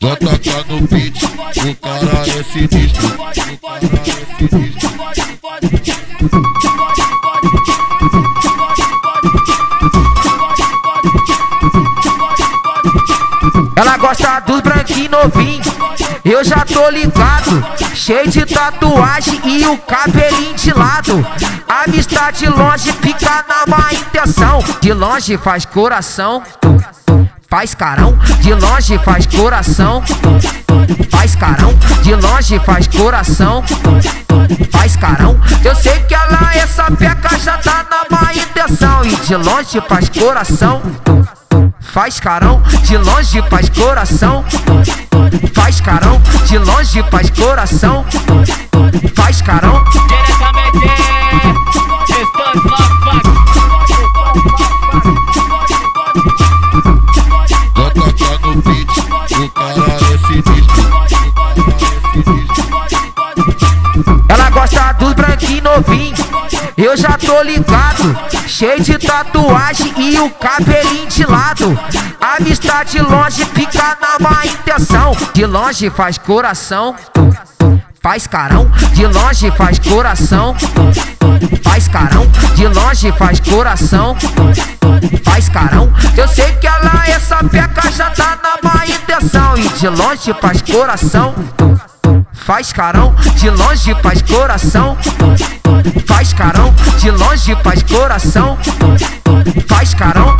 Bota cá no beat, o cara é. O cara é sinistro. Ela gosta dos branquinhos novinhos, eu já tô ligado. Cheio de tatuagem e o cabelinho de lado. A vista de longe fica na má intenção. De longe faz coração, faz carão. De longe faz coração, faz carão. De longe faz coração, faz carão. Eu sei que ela é sapeca, já tá na má intenção. E de longe faz coração faz carão, de longe faz coração, faz carão, de longe faz coração, faz carão. Diretamente, Ela gosta dos branquinhos novinhos, eu já tô ligado. Cheio de tatuagem e o cabelinho de lado. A vista de longe fica na má intenção. De longe faz coração, faz carão. De longe faz coração, faz carão. De longe faz coração, faz carão. Eu sei que ela é sapeca, já tá na má intenção. E de longe faz coração faz carão, de longe faz coração, faz carão, de longe faz coração, faz carão.